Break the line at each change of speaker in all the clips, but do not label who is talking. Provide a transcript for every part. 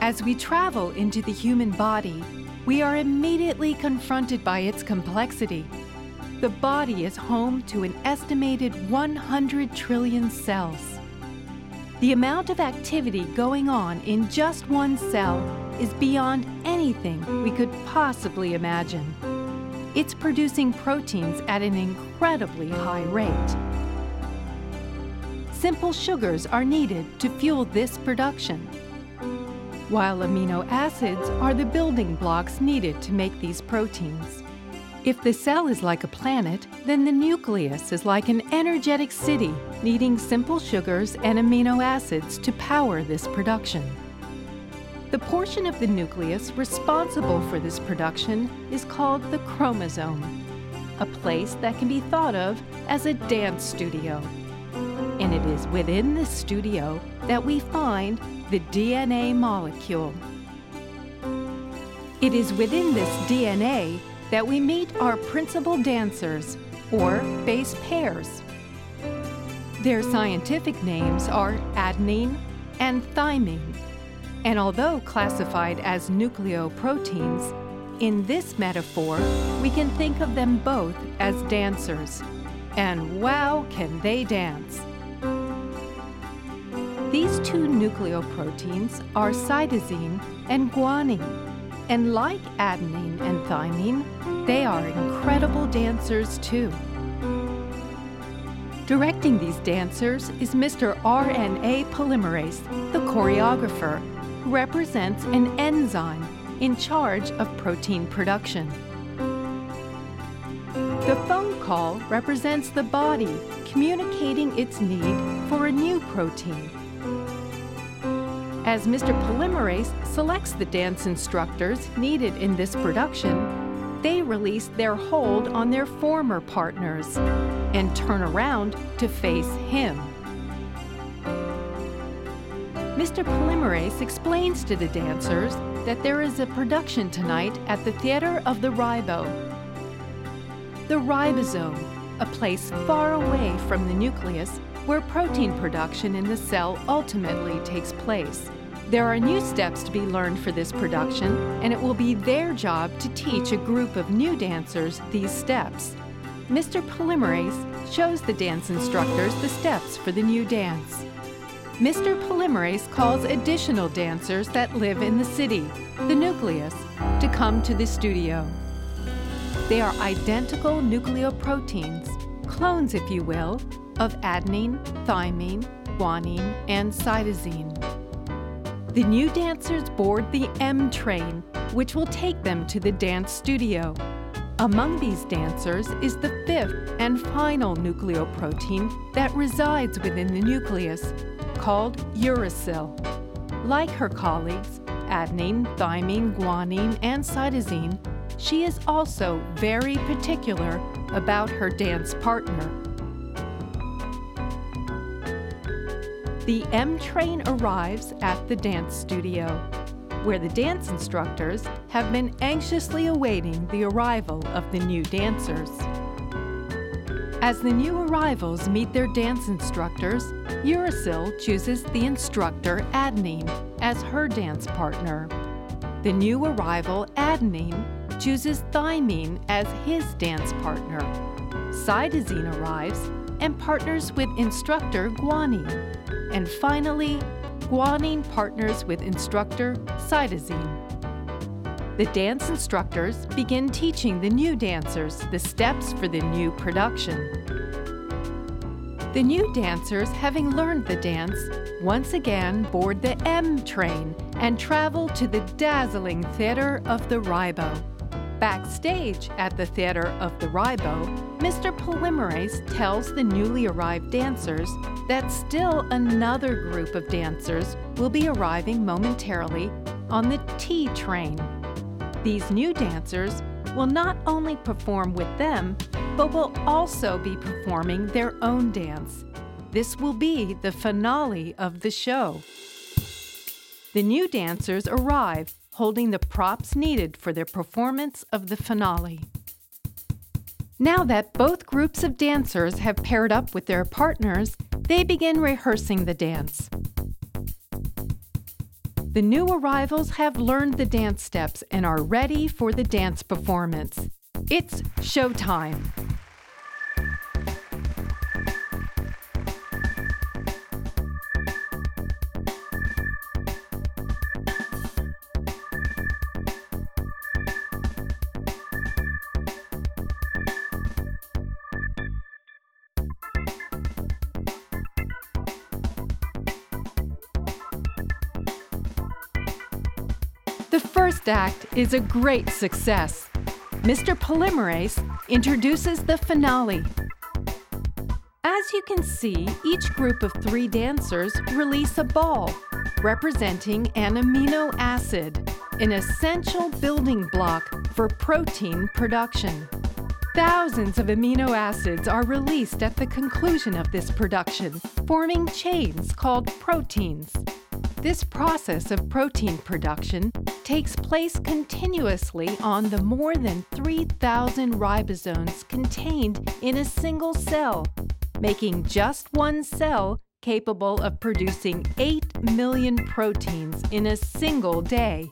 As we travel into the human body, we are immediately confronted by its complexity. The body is home to an estimated 100 trillion cells. The amount of activity going on in just one cell is beyond anything we could possibly imagine. It's producing proteins at an incredibly high rate. Simple sugars are needed to fuel this production, while amino acids are the building blocks needed to make these proteins. If the cell is like a planet, then the nucleus is like an energetic city needing simple sugars and amino acids to power this production. The portion of the nucleus responsible for this production is called the chromosome, a place that can be thought of as a dance studio. And it is within this studio that we find the DNA molecule. It is within this DNA that we meet our principal dancers, or base pairs. Their scientific names are adenine and thymine, and although classified as nucleoproteins, in this metaphor, we can think of them both as dancers. And wow, can they dance! These two nucleoproteins are cytosine and guanine. And like adenine and thymine, they are incredible dancers too. Directing these dancers is Mr. RNA polymerase, the choreographer, who represents an enzyme in charge of protein production. The phone call represents the body communicating its need for a new protein as Mr. Polymerase selects the dance instructors needed in this production, they release their hold on their former partners and turn around to face him. Mr. Polymerase explains to the dancers that there is a production tonight at the Theater of the Ribo. The ribosome, a place far away from the nucleus where protein production in the cell ultimately takes place. There are new steps to be learned for this production, and it will be their job to teach a group of new dancers these steps. Mr. Polymerase shows the dance instructors the steps for the new dance. Mr. Polymerase calls additional dancers that live in the city, the nucleus, to come to the studio. They are identical nucleoproteins, clones, if you will, of adenine, thymine, guanine, and cytosine. The new dancers board the M train, which will take them to the dance studio. Among these dancers is the fifth and final nucleoprotein that resides within the nucleus, called uracil. Like her colleagues, adenine, thymine, guanine, and cytosine, she is also very particular about her dance partner. The M train arrives at the dance studio, where the dance instructors have been anxiously awaiting the arrival of the new dancers. As the new arrivals meet their dance instructors, Uracil chooses the instructor Adenine as her dance partner. The new arrival Adenine chooses Thymine as his dance partner. Cytosine arrives and partners with instructor Guanine. And finally, guanine partners with instructor cytosine. The dance instructors begin teaching the new dancers the steps for the new production. The new dancers, having learned the dance, once again board the M train and travel to the dazzling theater of the Ribo. Backstage at the Theater of the Ribo, Mr. Polymerase tells the newly arrived dancers that still another group of dancers will be arriving momentarily on the T train. These new dancers will not only perform with them, but will also be performing their own dance. This will be the finale of the show. The new dancers arrive holding the props needed for their performance of the finale. Now that both groups of dancers have paired up with their partners, they begin rehearsing the dance. The new arrivals have learned the dance steps and are ready for the dance performance. It's showtime. The first act is a great success. Mr. Polymerase introduces the finale. As you can see, each group of three dancers release a ball representing an amino acid, an essential building block for protein production. Thousands of amino acids are released at the conclusion of this production, forming chains called proteins. This process of protein production takes place continuously on the more than 3,000 ribosomes contained in a single cell, making just one cell capable of producing 8 million proteins in a single day.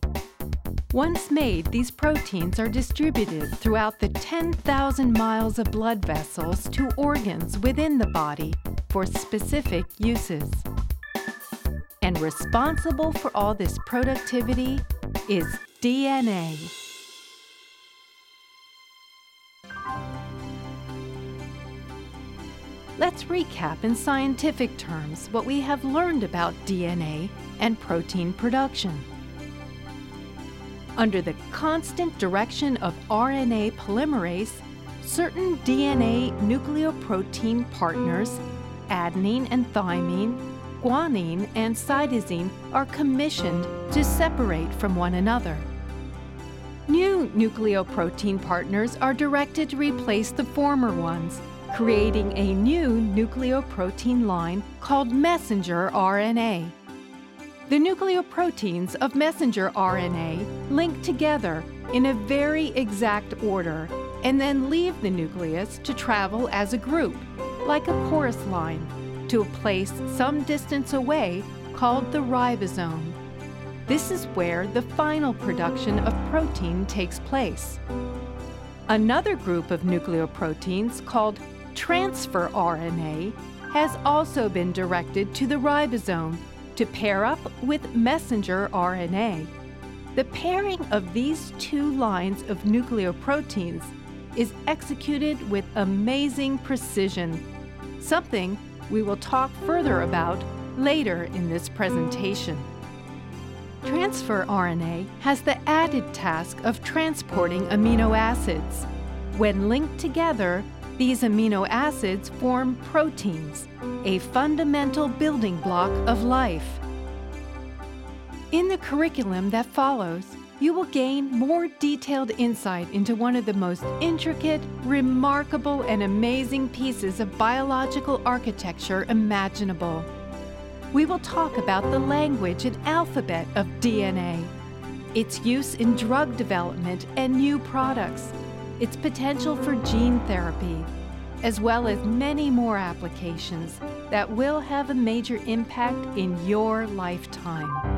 Once made, these proteins are distributed throughout the 10,000 miles of blood vessels to organs within the body for specific uses. And responsible for all this productivity is DNA. Let's recap in scientific terms what we have learned about DNA and protein production. Under the constant direction of RNA polymerase, certain DNA nucleoprotein partners, adenine and thymine, guanine and cytosine are commissioned to separate from one another. New nucleoprotein partners are directed to replace the former ones, creating a new nucleoprotein line called messenger RNA. The nucleoproteins of messenger RNA link together in a very exact order and then leave the nucleus to travel as a group, like a chorus line to a place some distance away called the ribosome. This is where the final production of protein takes place. Another group of nucleoproteins called transfer RNA has also been directed to the ribosome to pair up with messenger RNA. The pairing of these two lines of nucleoproteins is executed with amazing precision, something we will talk further about later in this presentation. Transfer RNA has the added task of transporting amino acids. When linked together, these amino acids form proteins, a fundamental building block of life. In the curriculum that follows, you will gain more detailed insight into one of the most intricate, remarkable, and amazing pieces of biological architecture imaginable. We will talk about the language and alphabet of DNA, its use in drug development and new products, its potential for gene therapy, as well as many more applications that will have a major impact in your lifetime.